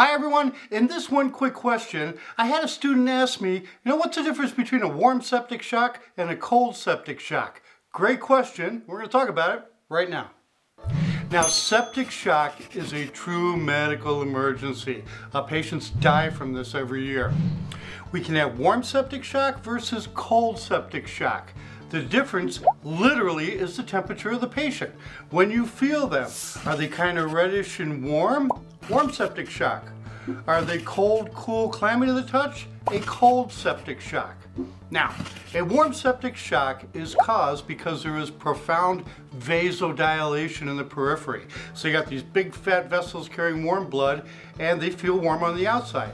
Hi everyone, in this one quick question, I had a student ask me, you know what's the difference between a warm septic shock and a cold septic shock? Great question, we're to talk about it right now. Now septic shock is a true medical emergency. Uh, patients die from this every year. We can have warm septic shock versus cold septic shock. The difference literally is the temperature of the patient. When you feel them, are they kind of reddish and warm? Warm septic shock. Are they cold, cool, clammy to the touch? A cold septic shock. Now, a warm septic shock is caused because there is profound vasodilation in the periphery. So you got these big fat vessels carrying warm blood and they feel warm on the outside.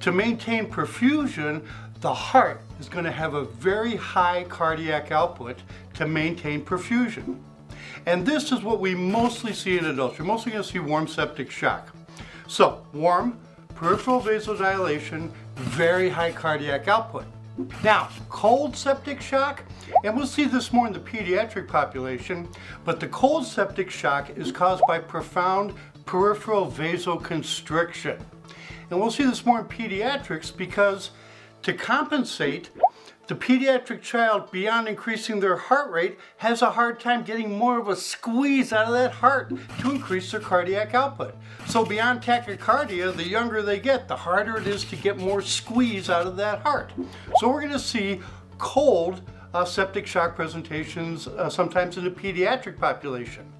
To maintain perfusion, the heart is going to have a very high cardiac output to maintain perfusion. And this is what we mostly see in adults. You're mostly going to see warm septic shock. So, warm, peripheral vasodilation, very high cardiac output. Now, cold septic shock, and we'll see this more in the pediatric population, but the cold septic shock is caused by profound peripheral vasoconstriction. And we'll see this more in pediatrics because to compensate, the pediatric child, beyond increasing their heart rate, has a hard time getting more of a squeeze out of that heart to increase their cardiac output. So beyond tachycardia, the younger they get, the harder it is to get more squeeze out of that heart. So we're going to see cold uh, septic shock presentations uh, sometimes in the pediatric population.